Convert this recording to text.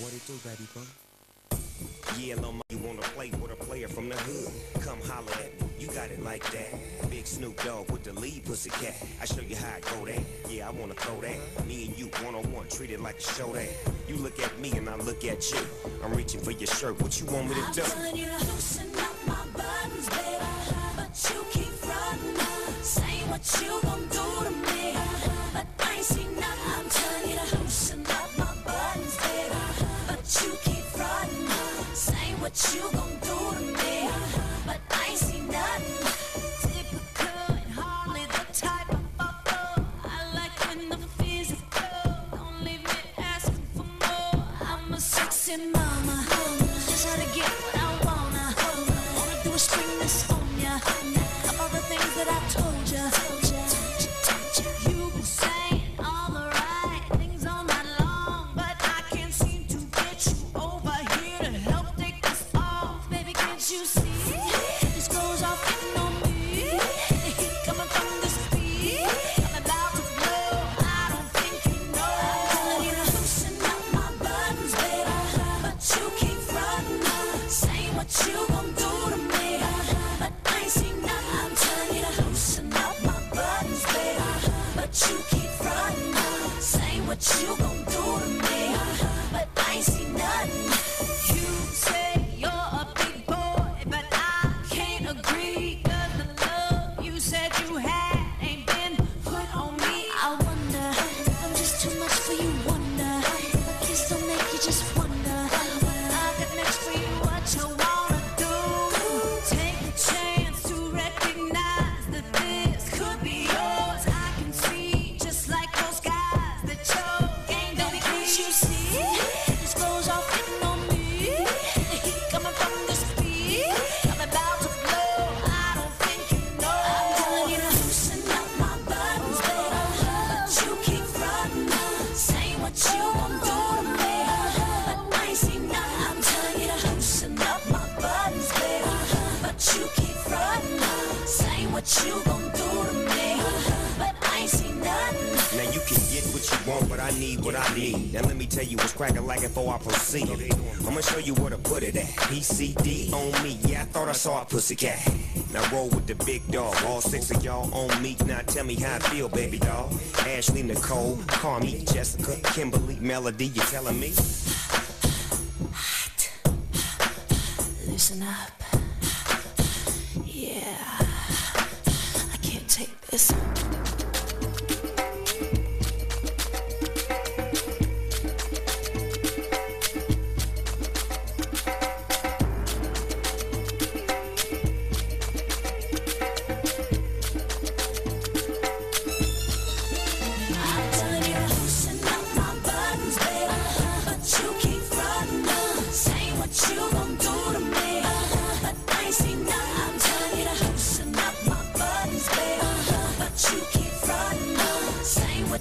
What it do, baby boy? Yeah, little ma, you wanna play with a player from the hood? Come holler at me, you got it like that. Big Snoop Dogg with the lead pussy cat. I show you how I go that. Yeah, I wanna throw that. Me and you one on one, treat it like a show that. You look at me and I look at you. I'm reaching for your shirt. What you want me to do? I'm telling you to loosen up my buttons, baby. But you keep frontin', saying what you you gon' do to me. But I seen nothing. Typical and hardly the type of I like the. Don't leave me asking for more. I'm a sexy mama. Just how to get what I wanna. All I do is spring this on ya. Just wonder. What you gon' do to me. But I ain't seen nothing. Now you can get what you want, but I need what I need. Now let me tell you what's crackin' like before I proceed. I'ma show you where to put it at. PCD on me, yeah, I thought I saw a pussycat. Now roll with the big dog, all six of y'all on me. Now tell me how I feel, baby doll. Ashley, Nicole, Carmit, Jessica, Kimberly, Melody, you telling me? Hot. Loosen up. Yeah. I can't take this.